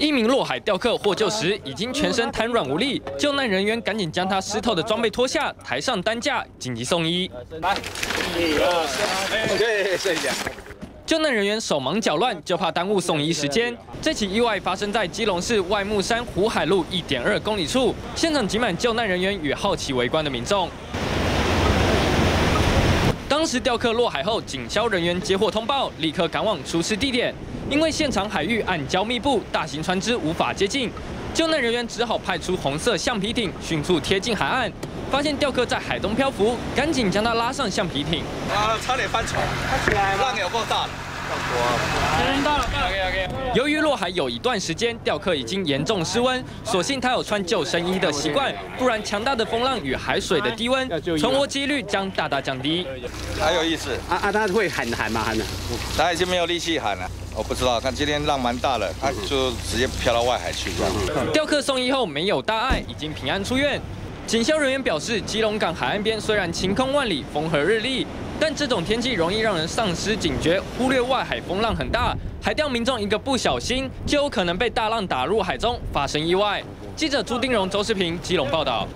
一名落海钓客获救时已经全身瘫软无力，救难人员赶紧将他湿透的装备脱下，抬上担架，紧急送医。来，一二三，对，剩下。救难人员手忙脚乱，就怕耽误送医时间。这起意外发生在基隆市外木山湖海路一点二公里处，现场挤满救难人员与好奇围观的民众。当时钓客落海后，警消人员接获通报，立刻赶往出事地点。因为现场海域暗礁密布，大型船只无法接近，救难人员只好派出红色橡皮艇，迅速贴近海岸，发现钓客在海中漂浮，赶紧将他拉上橡皮艇。啊，差点翻船，起来，浪有够大的。到了，由于落海有一段时间，钓客已经严重失温，所幸他有穿救生衣的习惯，不然强大的风浪与海水的低温，存活几率将大大降低。还有意思，啊啊，他会喊喊吗？喊的？他已经没有力气喊了。我不知道，看今天浪蛮大了，他就直接飘到外海去这样。钓客送医后没有大碍，已经平安出院。警消人员表示，基隆港海岸边虽然晴空万里、风和日丽，但这种天气容易让人丧失警觉，忽略外海风浪很大，海钓民众一个不小心就有可能被大浪打入海中，发生意外。记者朱丁荣、周世平，基隆报道。